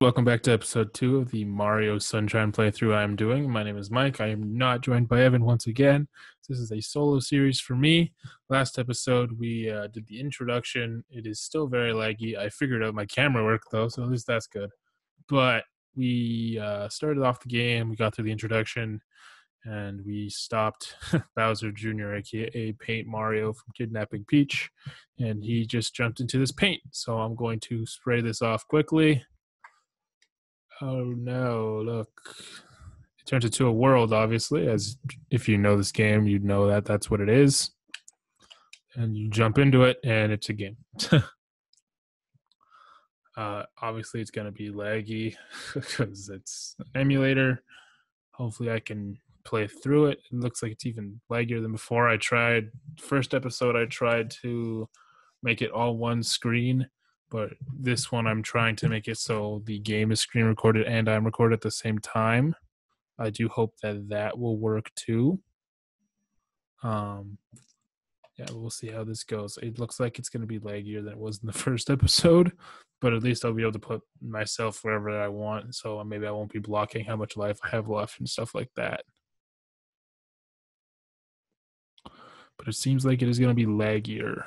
Welcome back to episode two of the Mario Sunshine playthrough I'm doing. My name is Mike. I am not joined by Evan once again. This is a solo series for me. Last episode, we uh, did the introduction. It is still very laggy. I figured out my camera work though, so at least that's good. But we uh, started off the game, we got through the introduction, and we stopped Bowser Jr., aka Paint Mario, from kidnapping Peach, and he just jumped into this paint. So I'm going to spray this off quickly Oh no, look. It turns into a world, obviously, as if you know this game, you'd know that that's what it is. And you jump into it, and it's a game. uh, obviously, it's going to be laggy because it's an emulator. Hopefully, I can play through it. It looks like it's even laggier than before. I tried, first episode, I tried to make it all one screen but this one I'm trying to make it so the game is screen recorded and I'm recorded at the same time. I do hope that that will work too. Um, yeah, we'll see how this goes. It looks like it's going to be laggier than it was in the first episode, but at least I'll be able to put myself wherever I want. So maybe I won't be blocking how much life I have left and stuff like that. But it seems like it is going to be laggier.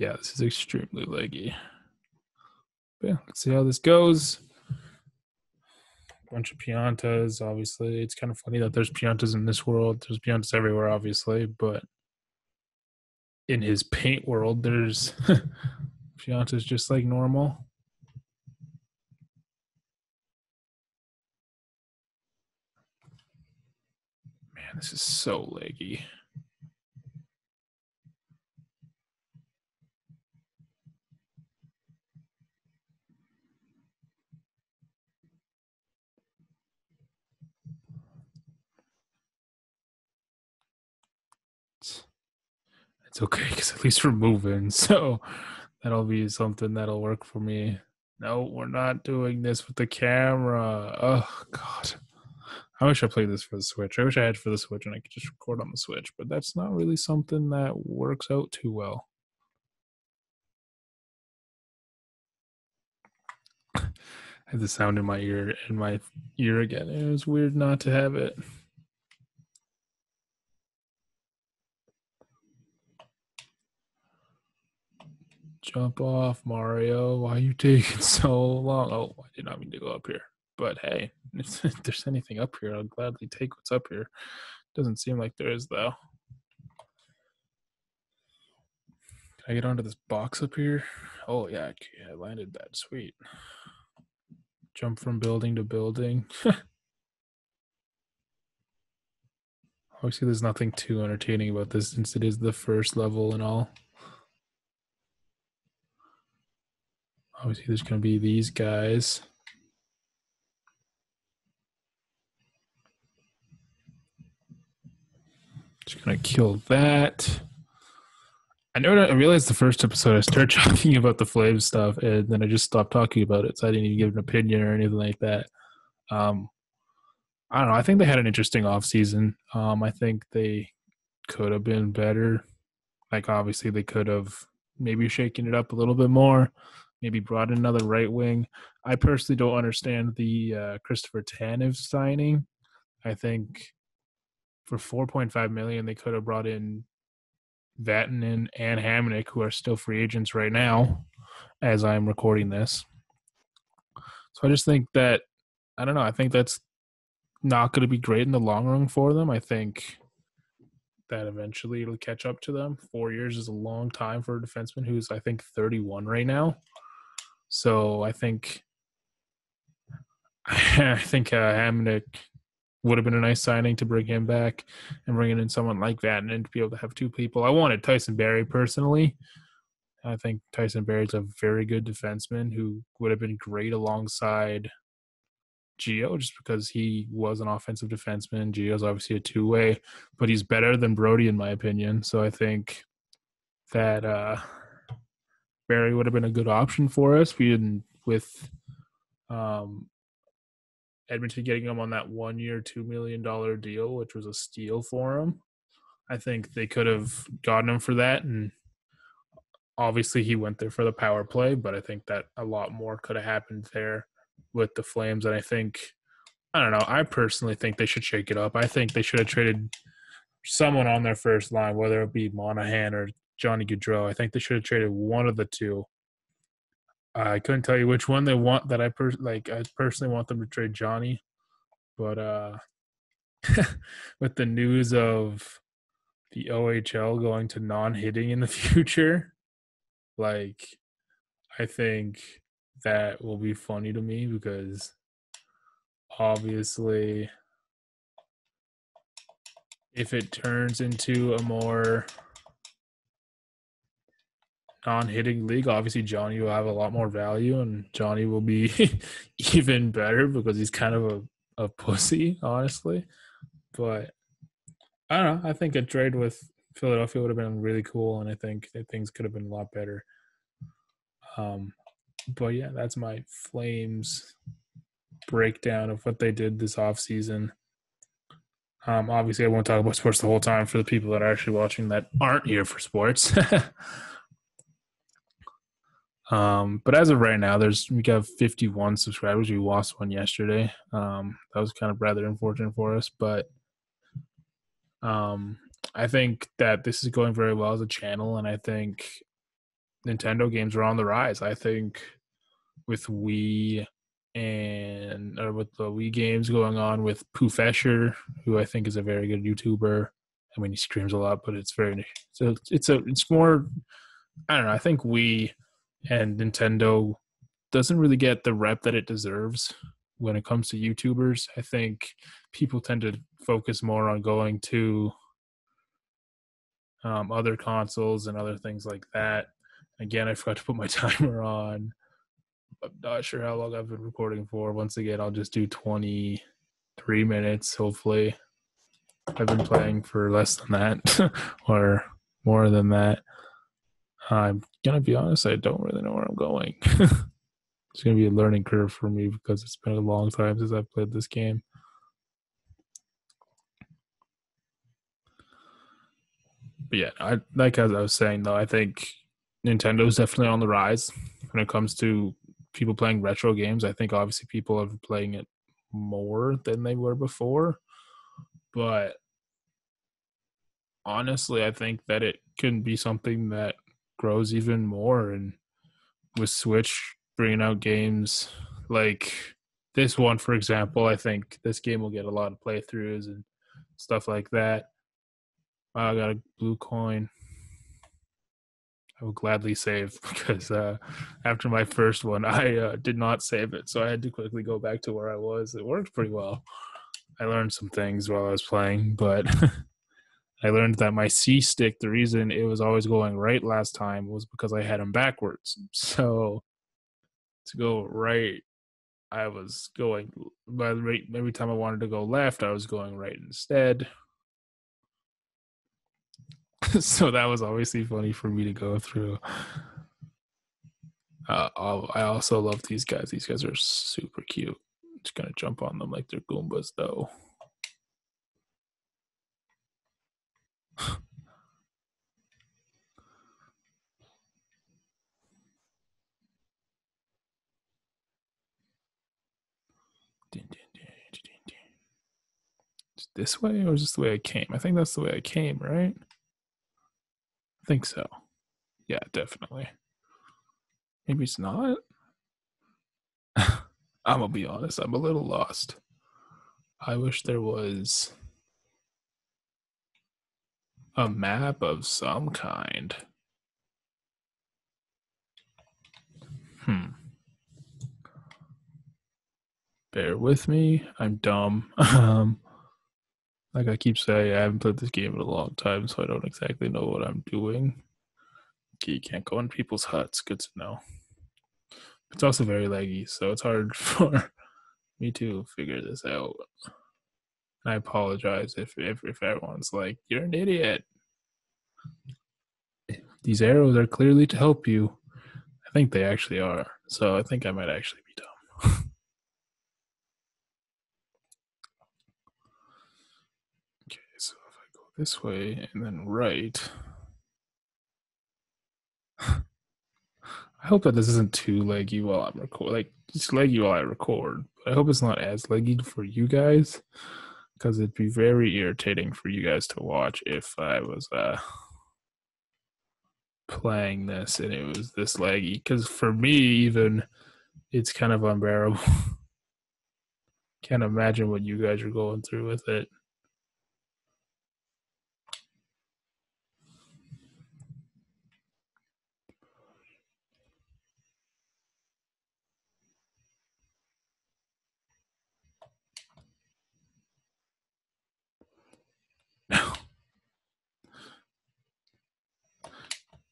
Yeah, this is extremely leggy. But yeah, let's see how this goes. Bunch of Piantas, obviously. It's kind of funny that there's Piantas in this world. There's Piantas everywhere, obviously, but in his paint world, there's Piantas just like normal. Man, this is so leggy. Okay because at least we're moving. So that'll be something that'll work for me. No, we're not doing this with the camera. Oh God. I wish I played this for the Switch. I wish I had for the Switch and I could just record on the Switch, but that's not really something that works out too well. I had the sound in my ear in my ear again. It was weird not to have it. Jump off, Mario. Why are you taking so long? Oh, I did not mean to go up here. But hey, if, there's anything up here, I'll gladly take what's up here. Doesn't seem like there is, though. Can I get onto this box up here? Oh, yeah, I landed that. Sweet. Jump from building to building. Obviously, there's nothing too entertaining about this since it is the first level and all. Obviously, there's going to be these guys. Just going to kill that. I know I realized the first episode I started talking about the flame stuff and then I just stopped talking about it. So I didn't even give an opinion or anything like that. Um, I don't know. I think they had an interesting off season. Um, I think they could have been better. Like obviously they could have maybe shaken it up a little bit more maybe brought in another right wing. I personally don't understand the uh, Christopher Tanev signing. I think for 4.5 million they could have brought in Vatanen and Hamonic, who are still free agents right now, as I'm recording this. So I just think that I don't know. I think that's not going to be great in the long run for them. I think that eventually it'll catch up to them. Four years is a long time for a defenseman who's I think 31 right now. So I think I think uh, Hamonic would have been a nice signing to bring him back and bringing in someone like that and to be able to have two people. I wanted Tyson Barrie personally. I think Tyson Barrie's a very good defenseman who would have been great alongside Gio just because he was an offensive defenseman. Gio's obviously a two way, but he's better than Brodie in my opinion. So I think that uh Barrie would have been a good option for us. We didn't with um, Edmonton getting him on that one year, $2 million deal, which was a steal for him. I think they could have gotten him for that. And obviously, he went there for the power play, but I think that a lot more could have happened there with the Flames. And I think, I don't know, I personally think they should shake it up. I think they should have traded someone on their first line, whether it be Monahan or Johnny Gaudreau. I think they should have traded one of the two. I couldn't tell you which one they want that I per- like I personally want them to trade Johnny, but uh with the news of the OHL going to non-hitting in the future, like I think that will be funny to me because obviously if it turns into a more non-hitting league, obviously Johnny will have a lot more value, and Johnny will be even better because he's kind of a, a pussy, honestly. But I don't know. I think a trade with Philadelphia would have been really cool, and I think things could have been a lot better. Um, but yeah, that's my Flames breakdown of what they did this off season. Um, obviously, I won't talk about sports the whole time for the people that are actually watching that aren't here for sports. um, but as of right now, there's we got 51 subscribers. We lost one yesterday. Um, that was kind of rather unfortunate for us, but um, I think that this is going very well as a channel, and I think Nintendo games are on the rise. I think with Wii and or with the Wii games going on with Poofesure, who I think is a very good YouTuber. I mean, he streams a lot, but it's very so it's a it's more. I don't know. I think Wii and Nintendo doesn't really get the rep that it deserves when it comes to YouTubers. I think people tend to focus more on going to um, other consoles and other things like that. Again, I forgot to put my timer on. I'm not sure how long I've been recording for. Once again, I'll just do 23 minutes, hopefully. I've been playing for less than that or more than that. I'm to be honest, I don't really know where I'm going. it's to be a learning curve for me because it's been a long time since I've played this game. But yeah, I like as I was saying though, I think Nintendo's definitely on the rise when it comes to people playing retro games. I think obviously people are playing it more than they were before, but honestly, I think that it can be something that grows even more. And with Switch bringing out games like this one, for example, I think this game will get a lot of playthroughs and stuff like that. I got a blue coin. I will gladly save because uh, after my first one, I uh, did not save it, so I had to quickly go back to where I was. It worked pretty well. I learned some things while I was playing, but I learned that my C stick, the reason it was always going right last time was because I had them backwards. So to go right, I was going by the rate. Every time I wanted to go left, I was going right instead. so that was obviously funny for me to go through. Uh, I also love these guys. These guys are super cute. Just gonna jump on them like they're Goombas, though. This way or is this the way I came? I think that's the way I came, right? I think so. Yeah, definitely. Maybe it's not. I'm gonna be honest, I'm a little lost. I wish there was a map of some kind. Hmm. Bear with me. I'm dumb. Um, like I keep saying, I haven't played this game in a long time, so I don't exactly know what I'm doing. Okay, you can't go in people's huts. Good to know. It's also very laggy, so it's hard for me to figure this out. And I apologize if, if, if everyone's like, you're an idiot. These arrows are clearly to help you. I think they actually are. So I think I might actually be dumb. okay, so if I go this way and then right. I hope that this isn't too leggy while I'm recording. Like, it's leggy while I record. But I hope it's not as leggy for you guys because it'd be very irritating for you guys to watch if I was uh playing this and it was this leggy. Because for me, even it's kind of unbearable. Can't imagine what you guys are going through with it.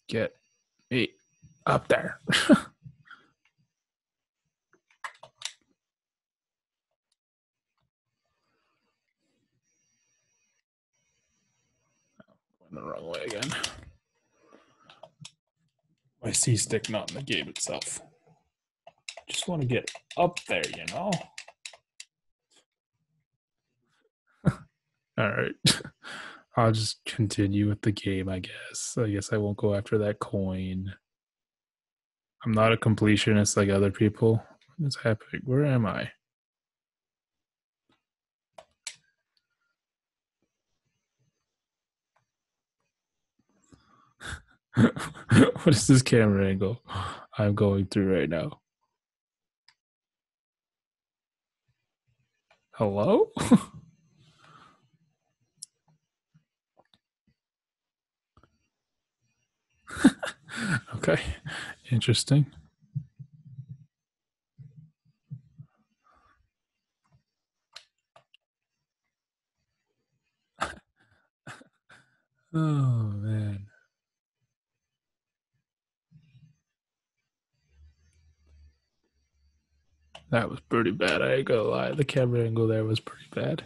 Get me up there. The wrong way again. My C stick not in the game itself. Just want to get up there, you know? All right. I'll just continue with the game, I guess. I guess I won't go after that coin. I'm not a completionist like other people. What is happening? Where am I? what is this camera angle I'm going through right now? Hello? okay, interesting. oh man. That was pretty bad. I ain't gonna lie. The camera angle there was pretty bad.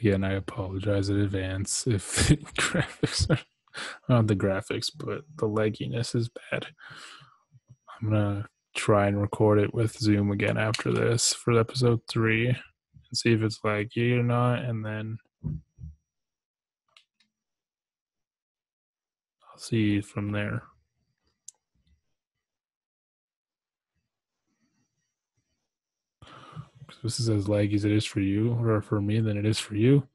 Again, I apologize in advance if the graphics are not the graphics, but the legginess is bad. I'm gonna try and record it with Zoom again after this for episode three and see if it's laggy or not, and then I'll see from there. This is as laggy as it is for you, or for me, than it is for you.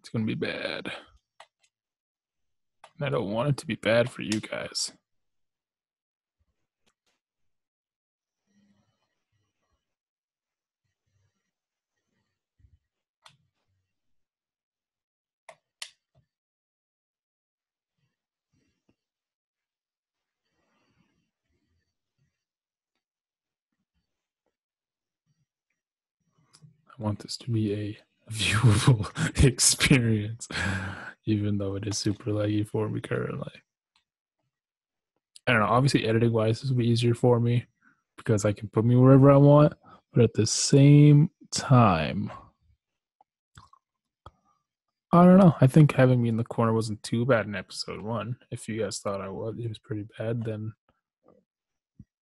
It's gonna be bad. And I don't want it to be bad for you guys. Want this to be a viewable experience, even though it is super laggy for me currently. I don't know. Obviously, editing wise, this will be easier for me because I can put me wherever I want. But at the same time, I don't know. I think having me in the corner wasn't too bad in episode one. If you guys thought I was, it was pretty bad, then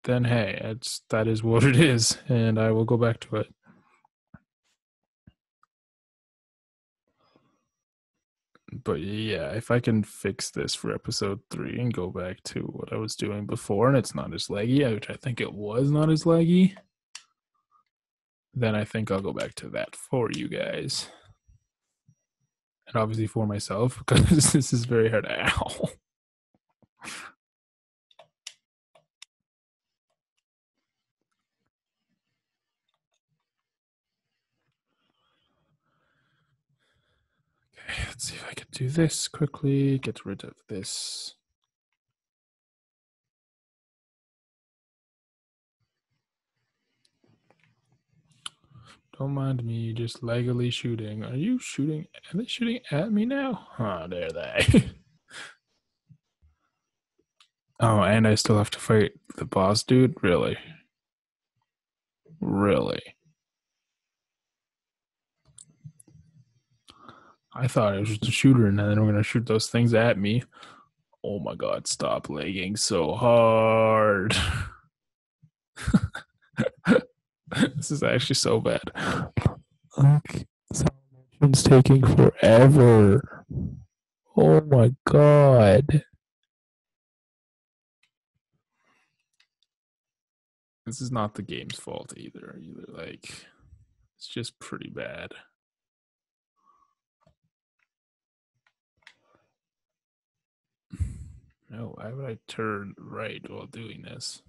then hey, it's that is what it is, and I will go back to it. But yeah, if I can fix this for episode three and go back to what I was doing before, and it's not as laggy, which I think it was not as laggy, then I think I'll go back to that for you guys. And obviously for myself, because this is very hard. Ow. Okay, let's see if I can do this quickly. Get rid of this. Don't mind me just legally shooting. Are you shooting? Are they shooting at me now? Oh, there they. oh, and I still have to fight the boss dude? Really? Really? I thought it was just a shooter, and then we're gonna shoot those things at me. Oh my god, stop lagging so hard. this is actually so bad. Like, it's taking forever. Oh my god. This is not the game's fault either. Either like, it's just pretty bad. No, why would I turn right while doing this?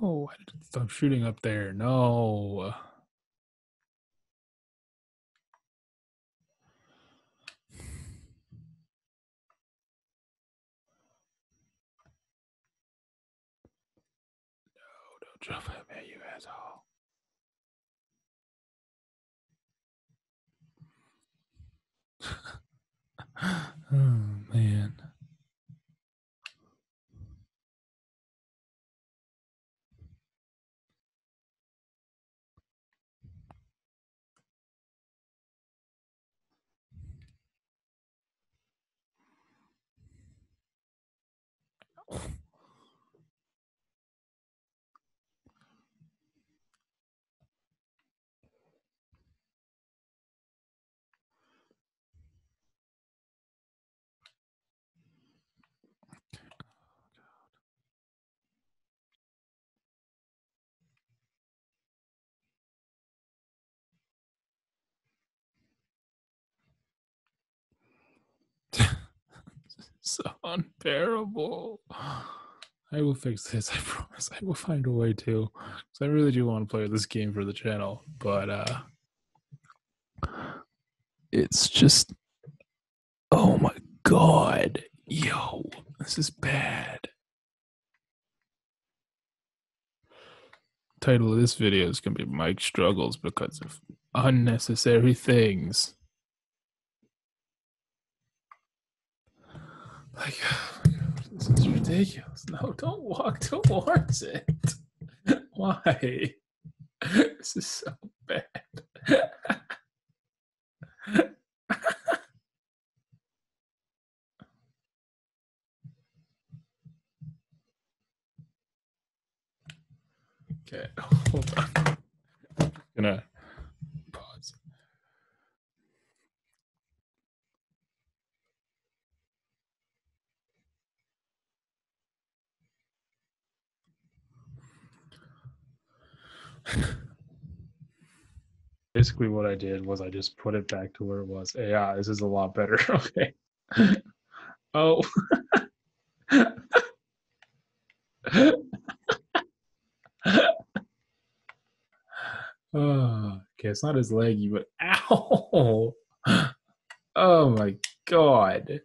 No, I didn't stop shooting up there. No. No, don't jump at me, you asshole. oh man. So unbearable. I will fix this. I promise. I will find a way to. Because I really do want to play this game for the channel, but uh, it's just. Oh my god, yo, this is bad. Title of this video is gonna be Mike struggles because of unnecessary things. Like, this is ridiculous. No, don't walk towards it. Why? This is so bad. okay, hold on. I'm gonna Basically, what I did was I just put it back to where it was. Yeah, this is a lot better. Okay. oh. oh. Okay, it's not as leggy, but ow! Oh my god.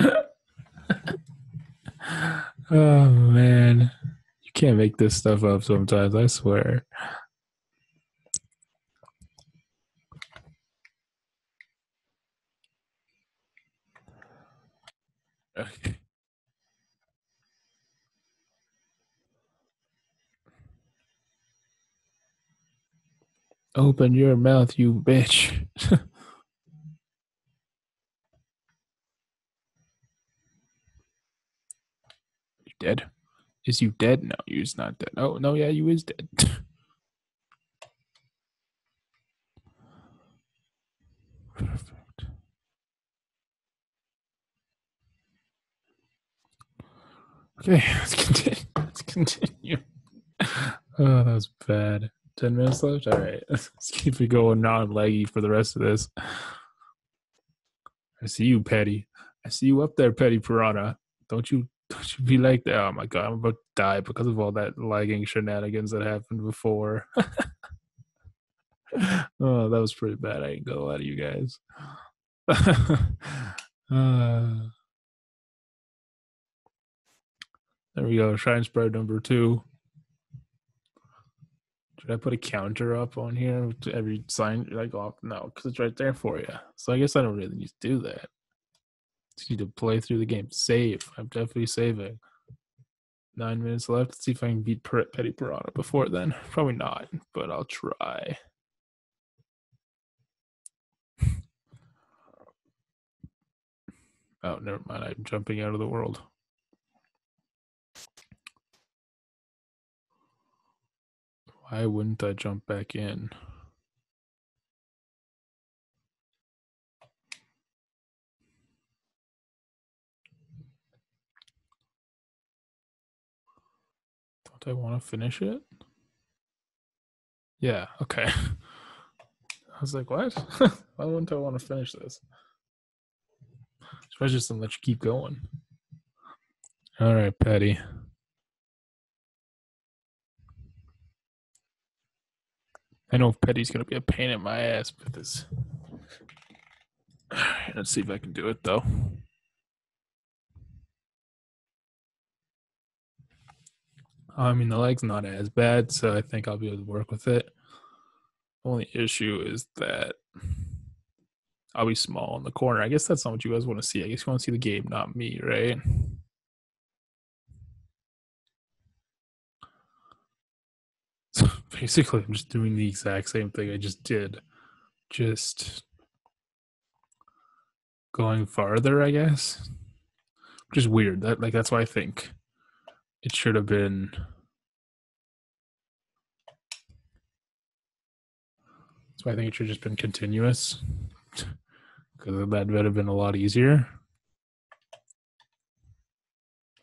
oh man. Can't make this stuff up sometimes, I swear. Okay. Open your mouth, you bitch. you dead? Is you dead? No, you's not dead. Oh no, yeah, you is dead. Perfect. Okay, let's continue. Let's continue. Oh, that was bad. Ten minutes left. All right, let's keep it going non-leggy for the rest of this. I see you, Petty. I see you up there, Petty Piranha. Don't you don't you be like that? Oh my god, I'm about to die because of all that lagging shenanigans that happened before. oh, that was pretty bad. I ain't gonna lie to you guys. uh, there we go. Shine Sprite number two. Should I put a counter up on here to every sign? Like, off? no, because it's right there for you. So I guess I don't really need to do that. Need to play through the game. Save. I'm definitely saving. Nine minutes left. Let's see if I can beat Petty Piranha before then. Probably not, but I'll try. oh, never mind. I'm jumping out of the world. Why wouldn't I jump back in? I want to finish it? Yeah, okay. I was like, what? Why wouldn't I want to finish this? Especially just let you keep going. All right, Patty. I know Petty's gonna be a pain in my ass with this. Let's see if I can do it though. Oh, I mean, the leg's not as bad, so I think I'll be able to work with it. Only issue is that I'll be small in the corner. I guess that's not what you guys want to see. I guess you want to see the game, not me, right? basically I'm just doing the exact same thing I just did. Just going farther, I guess. Which is weird. That like that's why I think it should have been why I think it should have just been continuous. Because that would have been a lot easier.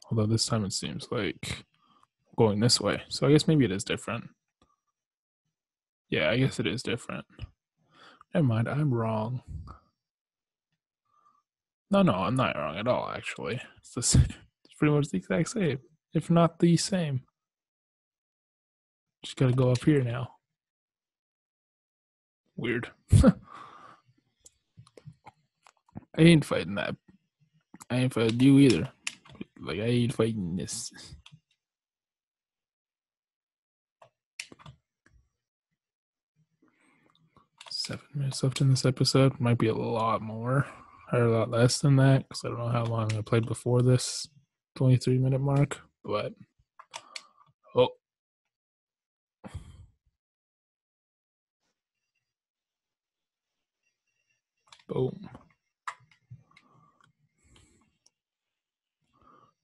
Although this time it seems like going this way. So I guess maybe it is different. Yeah, I guess it is different. Never mind, I'm wrong. No, no, I'm not wrong at all, actually. It's the same. It's pretty much the exact same, if not the same. Just gotta go up here now. Weird. I ain't fighting that. I ain't fighting you either. Like, I ain't fighting this. seven minutes left in this episode. Might be a lot more or a lot less than that because I don't know how long I played before this 23 minute mark. But oh, boom.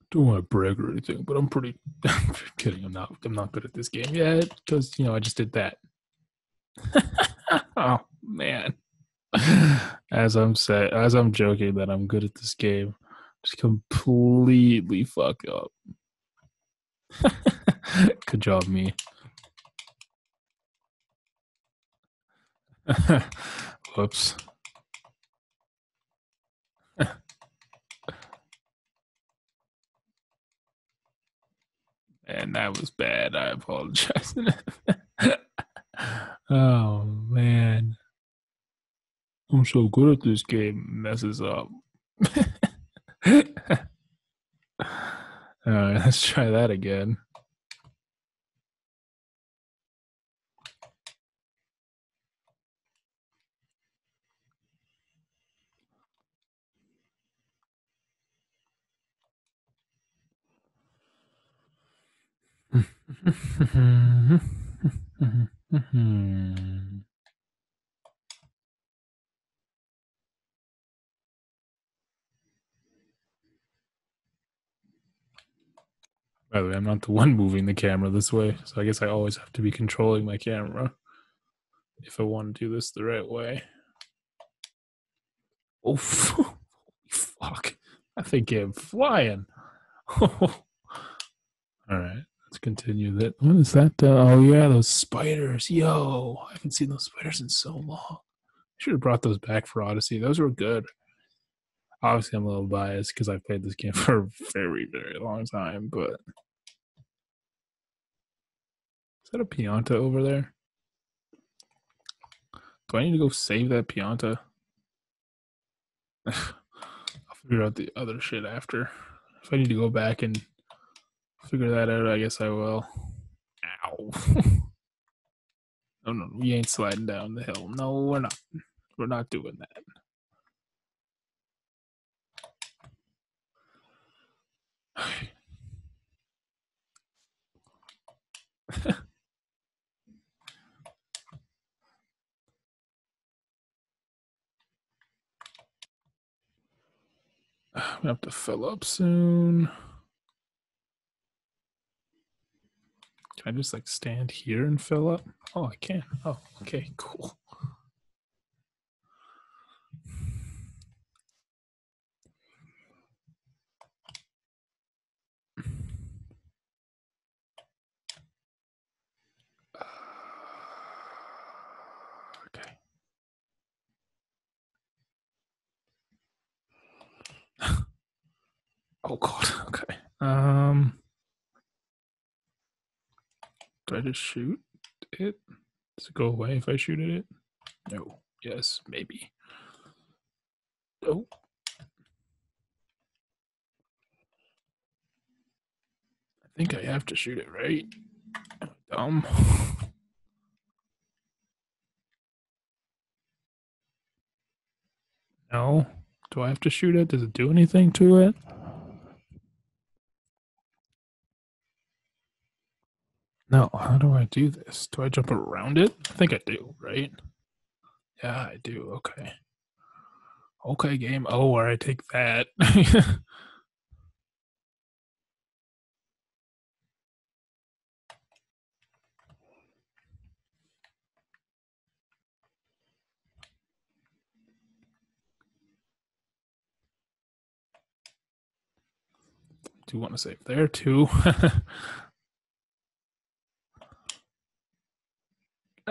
Don't want to brag or anything, but I'm pretty. I'm kidding. I'm not. I'm not good at this game yet because you know I just did that. oh man. As I'm say, as I'm joking that I'm good at this game, just completely fuck up. good job, me. Whoops. and that was bad. I apologize. oh man. I'm so good at this game messes up. All right, let's try that again. By the way, I'm not the one moving the camera this way, so I guess I always have to be controlling my camera if I want to do this the right way. Oh, fuck. I think I'm flying. All right, let's continue that. What is that? Uh, oh, yeah, those spiders. Yo, I haven't seen those spiders in so long. I should have brought those back for Odyssey. Those were good. Obviously, I'm a little biased because I've played this game for a very, very long time, but. Is that a Pianta over there? Do I need to go save that Pianta? I'll figure out the other shit after. If I need to go back and figure that out, I guess I will. Ow. No, no, we ain't sliding down the hill. No, we're not. We're not doing that. We have to fill up soon. Can I just like stand here and fill up? Oh, I can. Oh, okay, cool. Okay. oh god. Okay. Um. Do I just shoot it? Does it go away if I shoot at it? No. Yes. Maybe. Oh. I think I have to shoot it, right? Dumb. No. Do I have to shoot it? Does it do anything to it? No. How do I do this? Do I jump around it? I think I do, right? Yeah, I do. Okay. Okay, game Oh, where I take that. do you want to save there too.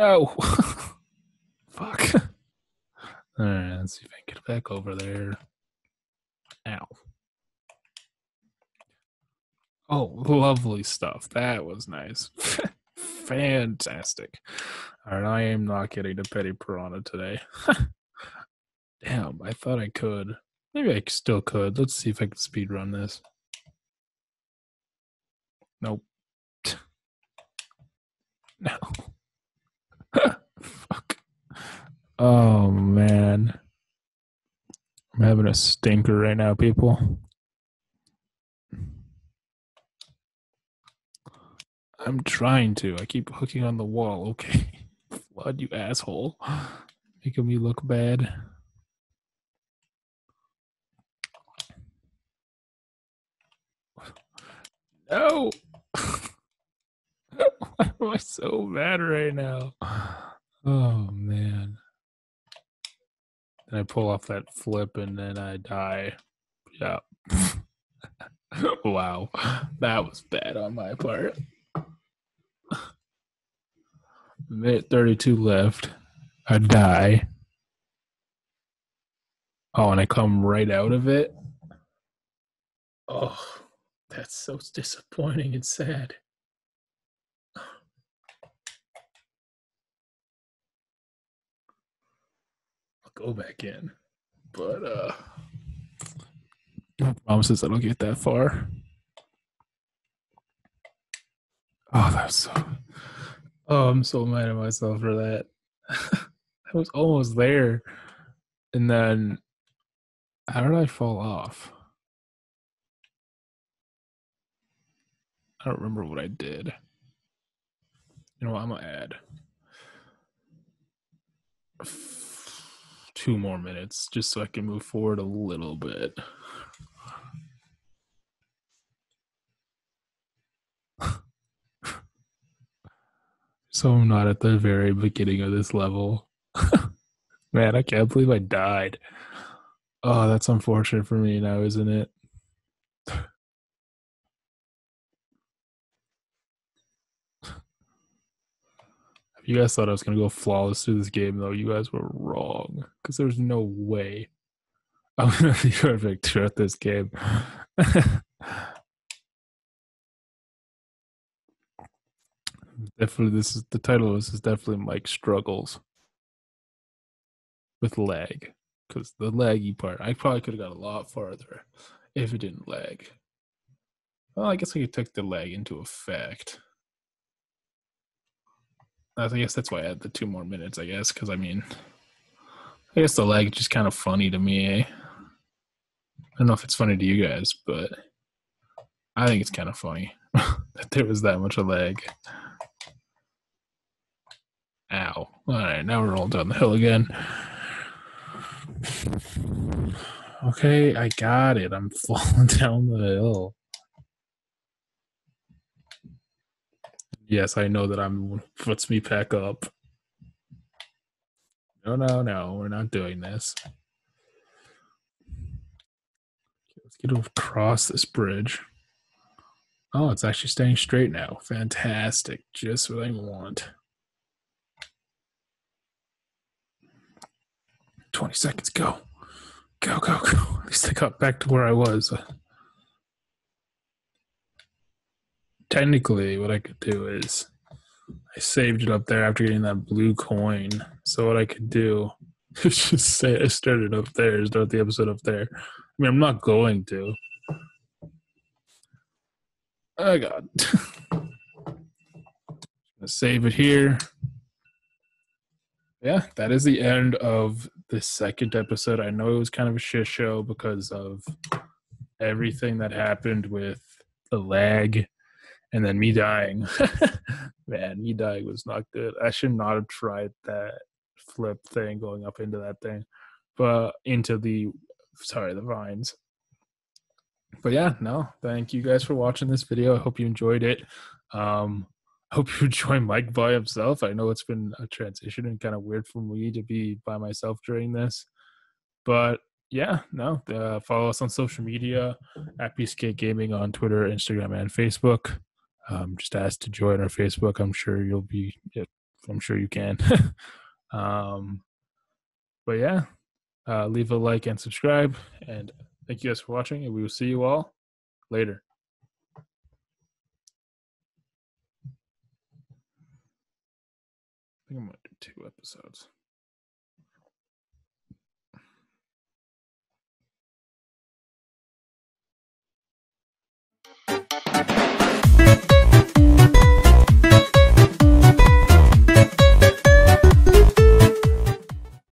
oh, fuck. All right, let's see if I can get back over there. Ow. Oh, lovely stuff. That was nice. Fantastic. All right, I am not getting a petty piranha today. Damn, I thought I could. Maybe I still could. Let's see if I can speed run this. Nope. No. Fuck. Oh man. I'm having a stinker right now, people. I'm trying to. I keep hooking on the wall. Okay. FLUDD, you asshole. Making me look bad. No. Why am I so mad right now? Oh man. Then I pull off that flip and then I die. Yeah. wow. That was bad on my part. Minute 32 left. I die. Oh, and I come right out of it. Oh, that's so disappointing and sad. Go back in. But uh no promises I don't get that far. Oh, that's so Oh, I'm so mad at myself for that. I was almost there. And then how did I fall off? I don't remember what I did. You know what? I'm gonna add two more minutes just so I can move forward a little bit. so I'm not at the very beginning of this level. Man, I can't believe I died. Oh, that's unfortunate for me now, isn't it? If you guys thought I was gonna go flawless through this game, though, you guys were wrong. Because there's no way I'm gonna be perfect throughout this game. definitely, this is the title. Of this is definitely Mike struggles with lag. Because the laggy part, I probably could have got a lot farther if it didn't lag. Well, I guess I could take the lag into effect. I guess that's why I had the two more minutes. I guess because I mean, I guess the leg is just kind of funny to me. Eh? I don't know if it's funny to you guys, but I think it's kind of funny that there was that much of lag. Ow. All right, now we're rolling down the hill again. Okay, I got it. I'm falling down the hill. Yes, I know that I'm puts me back up. No, no, no, we're not doing this. Let's get across this bridge. Oh, it's actually staying straight now. Fantastic. Just what I want. 20 seconds. Go. Go, go, go. At least I got back to where I was. Technically, what I could do is I saved it up there after getting that blue coin. So what I could do is just say I started up there, start the episode up there. I mean, I'm not going to. Oh God. save it here. Yeah, that is the end of the second episode. I know it was kind of a shit show because of everything that happened with the lag and then me dying. Man, me dying was not good. I should not have tried that flip thing going up into that thing, but into the sorry, the vines. But yeah, no, thank you guys for watching this video. I hope you enjoyed it. Um, I hope you enjoy Mike by himself. I know it's been a transition and kind of weird for me to be by myself during this, but yeah, no. Uh, follow us on social media at Piece of Kaake Gaming on Twitter, Instagram, and Facebook um, just ask to join our Facebook. I'm sure you'll be. I'm sure you can. um, but yeah, uh, leave a like and subscribe. And thank you guys for watching. And we will see you all later. I think I'm gonna do two episodes.